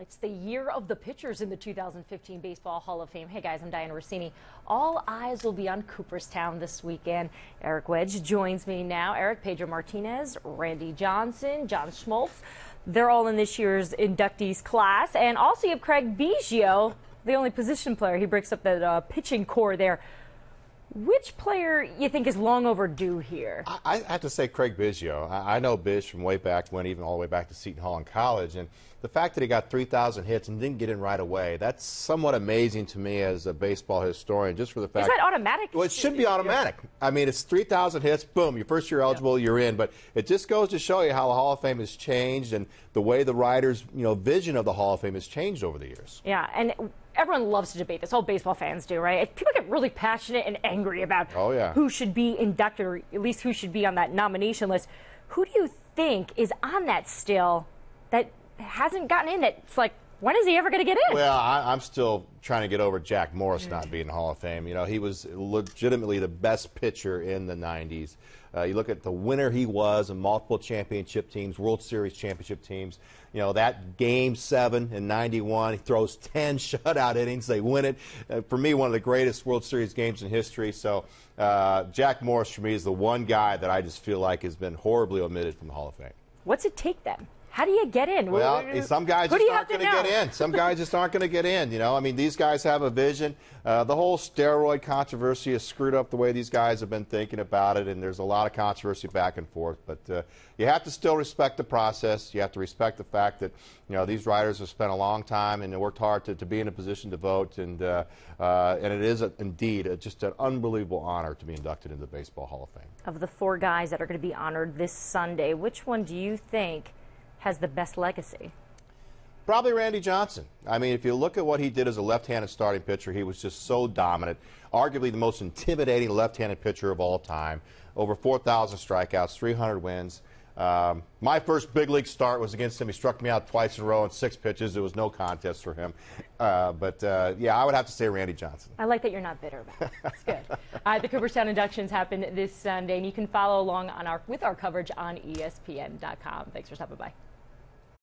It's the year of the pitchers in the 2015 Baseball Hall of Fame. Hey guys, I'm Diana Rossini. All eyes will be on Cooperstown this weekend. Eric Wedge joins me now. Eric, Pedro Martinez, Randy Johnson, John Smoltz. They're all in this year's inductees class. And also you have Craig Biggio, the only position player. He breaks up the uh, pitching corps there. Which player you think is long overdue here? I, I have to say Craig Biggio. I, I know Bidge from way back when, even all the way back to Seton Hall in college, and the fact that he got 3,000 hits and didn't get in right away, that's somewhat amazing to me as a baseball historian, just for the fact. Is that automatic? Well, it should be automatic. I mean, it's 3,000 hits, boom, your first year eligible, yeah. you're in. But it just goes to show you how the Hall of Fame has changed and the way the writers, you know, vision of the Hall of Fame has changed over the years. Yeah, and everyone loves to debate this. All baseball fans do, right? People get really passionate and angry about oh, yeah. who should be inducted, or at least who should be on that nomination list. Who do you think is on that still that hasn't gotten in? That's like, when is he ever going to get in? Well, I, am still trying to get over Jack Morris not being in the Hall of Fame. You know, he was legitimately the best pitcher in the 90s. Uh, you look at the winner he was in multiple championship teams, World Series championship teams. You know, that game seven in 91, he throws 10 shutout innings. They win it. Uh, for me, one of the greatest World Series games in history. So, uh, Jack Morris, for me, is the one guy that I just feel like has been horribly omitted from the Hall of Fame. What's it take then? How do you get in? Well, some guys just aren't going to get in. Some guys just aren't going to get in. You know, I mean, these guys have a vision. Uh, the whole steroid controversy has screwed up the way these guys have been thinking about it, and there's a lot of controversy back and forth. But uh, you have to still respect the process. You have to respect the fact that you know these riders have spent a long time and worked hard to, to be in a position to vote, and uh, uh and it is a, indeed a, just an unbelievable honor to be inducted into the Baseball Hall of Fame. Of the four guys that are going to be honored this Sunday, which one do you think? Has the best legacy? Probably Randy Johnson. I mean, if you look at what he did as a left-handed starting pitcher, he was just so dominant. Arguably the most intimidating left-handed pitcher of all time. Over 4,000 strikeouts, 300 wins. Um, my first big league start was against him. He struck me out twice in a row in six pitches. It was no contest for him. Uh, but uh, yeah, I would have to say Randy Johnson. I like that you're not bitter about it. That's good. uh, the Cooperstown inductions happen this Sunday, and you can follow along on our with our coverage on ESPN.com. Thanks for stopping by.